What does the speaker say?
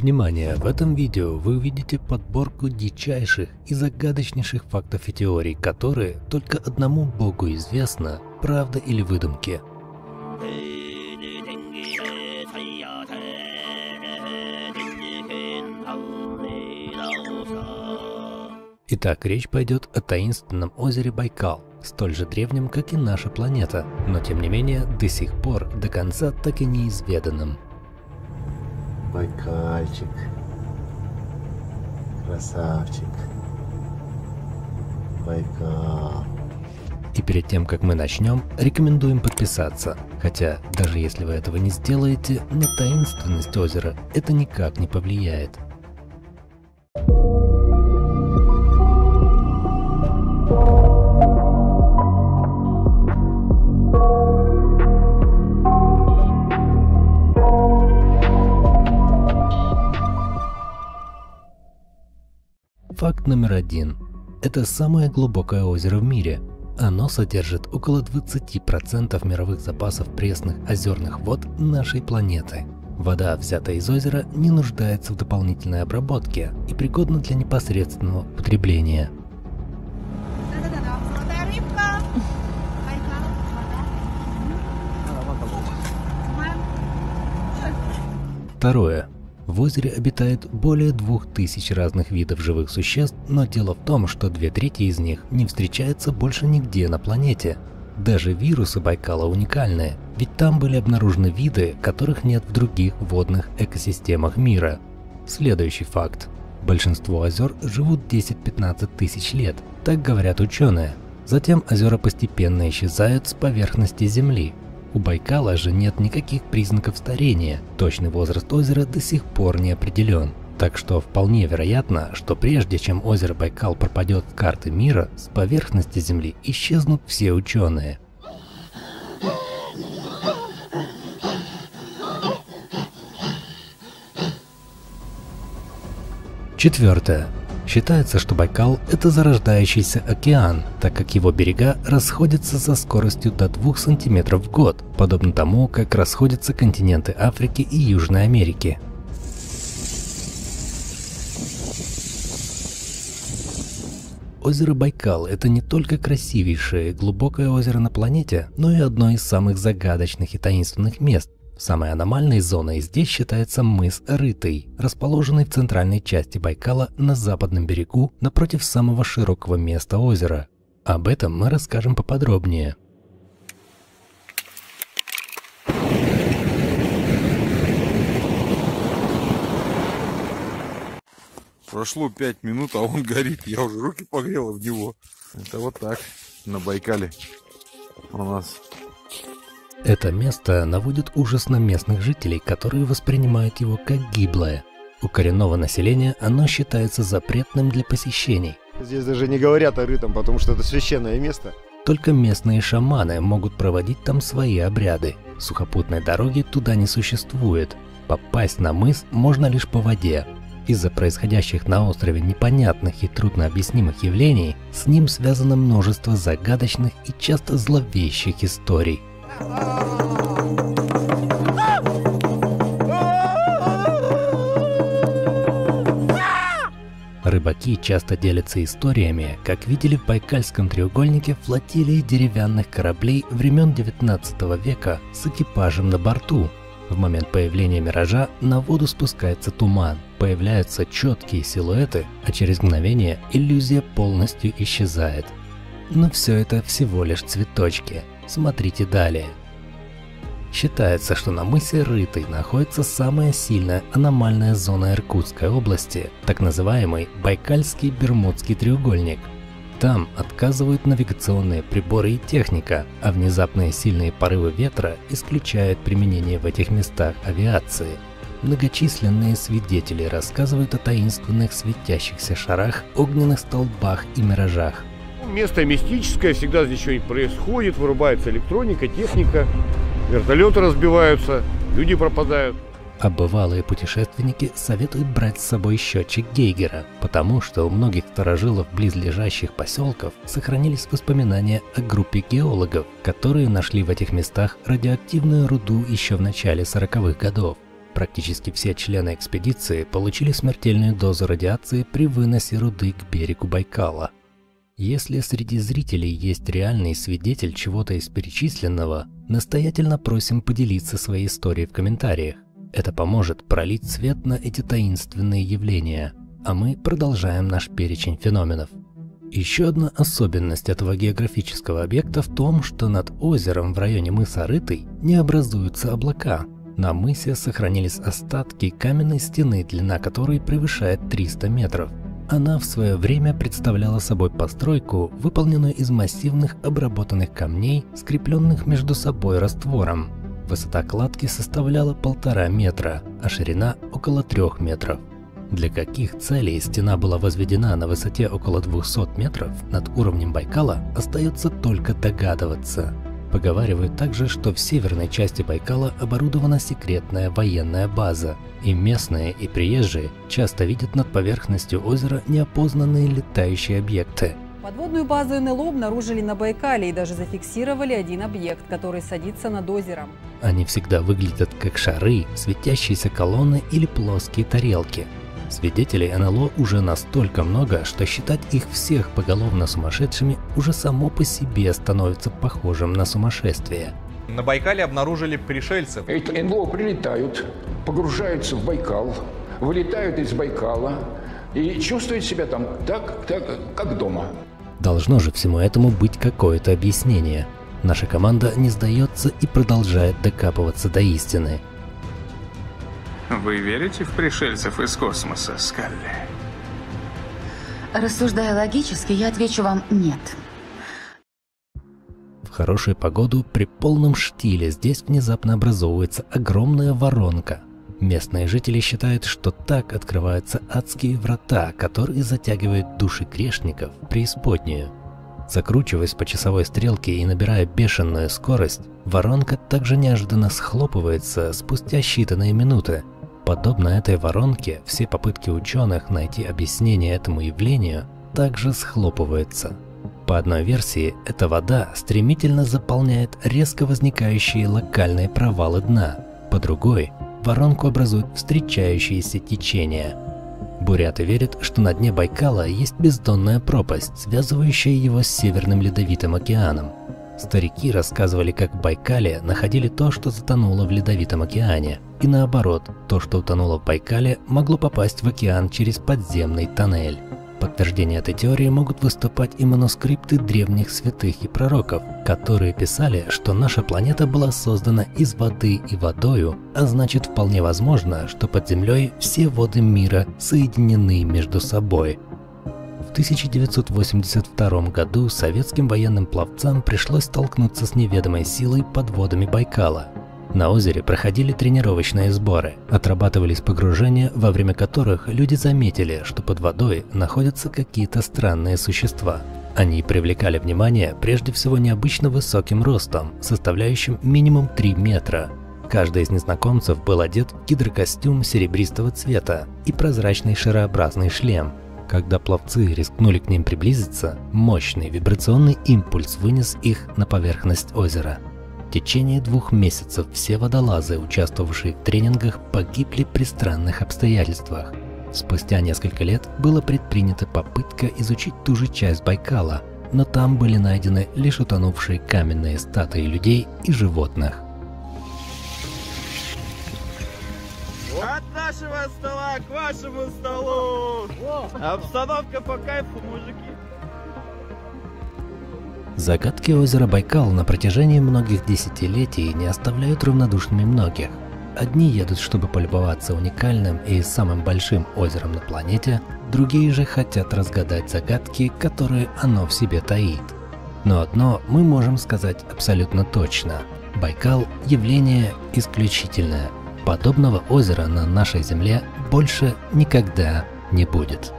Внимание! В этом видео вы увидите подборку дичайших и загадочнейших фактов и теорий, которые только одному богу известно, правда или выдумки. Итак, речь пойдет о таинственном озере Байкал, столь же древнем, как и наша планета, но тем не менее до сих пор до конца так и неизведанным. Байкальчик. Красавчик. Байкал. И перед тем, как мы начнем, рекомендуем подписаться. Хотя, даже если вы этого не сделаете, на таинственность озера это никак не повлияет. Факт номер один. Это самое глубокое озеро в мире. Оно содержит около 20% мировых запасов пресных озерных вод нашей планеты. Вода, взятая из озера, не нуждается в дополнительной обработке и пригодна для непосредственного потребления. Да-да-да, золотая рыбка. Байкал, вода. Второе. В озере обитает более двух тысяч разных видов живых существ, но дело в том, что две трети из них не встречаются больше нигде на планете. Даже вирусы Байкала уникальны, ведь там были обнаружены виды, которых нет в других водных экосистемах мира. Следующий факт. Большинство озер живут 10-15 тысяч лет, так говорят ученые. Затем озера постепенно исчезают с поверхности Земли, у Байкала же нет никаких признаков старения, точный возраст озера до сих пор не определен. Так что вполне вероятно, что прежде чем озеро Байкал пропадет с карты мира, с поверхности Земли исчезнут все ученые. Четвертое. Считается, что Байкал – это зарождающийся океан, так как его берега расходятся со скоростью до 2 см в год, подобно тому, как расходятся континенты Африки и Южной Америки. Озеро Байкал – это не только красивейшее и глубокое озеро на планете, но и одно из самых загадочных и таинственных мест, Самой аномальной зоной здесь считается мыс Рытый, расположенный в центральной части Байкала на западном берегу напротив самого широкого места озера. Об этом мы расскажем поподробнее. Прошло пять минут, а он горит. Я уже руки погрел в него. Это вот так на Байкале у нас это место наводит ужас на местных жителей, которые воспринимают его как гиблое. У коренного населения оно считается запретным для посещений. Здесь даже не говорят о рытом, потому что это священное место. Только местные шаманы могут проводить там свои обряды. Сухопутной дороги туда не существует. Попасть на мыс можно лишь по воде. Из-за происходящих на острове непонятных и труднообъяснимых явлений с ним связано множество загадочных и часто зловещих историй. Рыбаки часто делятся историями, как видели в Байкальском треугольнике флотилии деревянных кораблей времен 19 века с экипажем на борту. В момент появления миража на воду спускается туман, появляются четкие силуэты, а через мгновение иллюзия полностью исчезает. Но все это всего лишь цветочки. Смотрите далее. Считается, что на мысе Рытой находится самая сильная аномальная зона Иркутской области, так называемый Байкальский Бермудский треугольник. Там отказывают навигационные приборы и техника, а внезапные сильные порывы ветра исключают применение в этих местах авиации. Многочисленные свидетели рассказывают о таинственных светящихся шарах, огненных столбах и миражах, Место мистическое, всегда здесь что-нибудь происходит, вырубается электроника, техника, вертолеты разбиваются, люди пропадают. А бывалые путешественники советуют брать с собой счетчик Гейгера, потому что у многих сторожилов близлежащих поселков сохранились воспоминания о группе геологов, которые нашли в этих местах радиоактивную руду еще в начале 40-х годов. Практически все члены экспедиции получили смертельную дозу радиации при выносе руды к берегу Байкала. Если среди зрителей есть реальный свидетель чего-то из перечисленного, настоятельно просим поделиться своей историей в комментариях. Это поможет пролить свет на эти таинственные явления, а мы продолжаем наш перечень феноменов. Еще одна особенность этого географического объекта в том, что над озером в районе мыса Рытый не образуются облака. На мысе сохранились остатки каменной стены, длина которой превышает 300 метров. Она в свое время представляла собой постройку, выполненную из массивных обработанных камней, скрепленных между собой раствором. Высота кладки составляла полтора метра, а ширина около трех метров. Для каких целей стена была возведена на высоте около 200 метров над уровнем Байкала, остается только догадываться. Поговаривают также, что в северной части Байкала оборудована секретная военная база, и местные и приезжие часто видят над поверхностью озера неопознанные летающие объекты. Подводную базу НЛО обнаружили на Байкале и даже зафиксировали один объект, который садится над озером. Они всегда выглядят как шары, светящиеся колонны или плоские тарелки – Свидетелей НЛО уже настолько много, что считать их всех поголовно сумасшедшими уже само по себе становится похожим на сумасшествие. На Байкале обнаружили пришельцев. Эти НЛО прилетают, погружаются в Байкал, вылетают из Байкала и чувствуют себя там так, так как дома. Должно же всему этому быть какое-то объяснение. Наша команда не сдается и продолжает докапываться до истины – вы верите в пришельцев из космоса, Скалли? Рассуждая логически, я отвечу вам «нет». В хорошую погоду при полном штиле здесь внезапно образовывается огромная воронка. Местные жители считают, что так открываются адские врата, которые затягивают души грешников в преисподнюю. Закручиваясь по часовой стрелке и набирая бешеную скорость, воронка также неожиданно схлопывается спустя считанные минуты, Подобно этой воронке, все попытки ученых найти объяснение этому явлению также схлопываются. По одной версии, эта вода стремительно заполняет резко возникающие локальные провалы дна. По другой, воронку образуют встречающиеся течения. Буряты верят, что на дне Байкала есть бездонная пропасть, связывающая его с Северным Ледовитым океаном. Старики рассказывали, как в Байкале находили то, что затонуло в Ледовитом океане. И наоборот, то, что утонуло в Байкале, могло попасть в океан через подземный тоннель. Подтверждение этой теории могут выступать и манускрипты древних святых и пророков, которые писали, что наша планета была создана из воды и водою, а значит вполне возможно, что под землей все воды мира соединены между собой – в 1982 году советским военным пловцам пришлось столкнуться с неведомой силой под водами Байкала. На озере проходили тренировочные сборы, отрабатывались погружения, во время которых люди заметили, что под водой находятся какие-то странные существа. Они привлекали внимание прежде всего необычно высоким ростом, составляющим минимум 3 метра. Каждый из незнакомцев был одет в гидрокостюм серебристого цвета и прозрачный шарообразный шлем, когда пловцы рискнули к ним приблизиться, мощный вибрационный импульс вынес их на поверхность озера. В течение двух месяцев все водолазы, участвовавшие в тренингах, погибли при странных обстоятельствах. Спустя несколько лет была предпринята попытка изучить ту же часть Байкала, но там были найдены лишь утонувшие каменные статуи людей и животных. Нашего стола к вашему столу. Обстановка по кайфу, мужики. Загадки озера Байкал на протяжении многих десятилетий не оставляют равнодушными многих. Одни едут, чтобы полюбоваться уникальным и самым большим озером на планете, другие же хотят разгадать загадки, которые оно в себе таит. Но одно мы можем сказать абсолютно точно. Байкал – явление исключительное – Подобного озера на нашей Земле больше никогда не будет.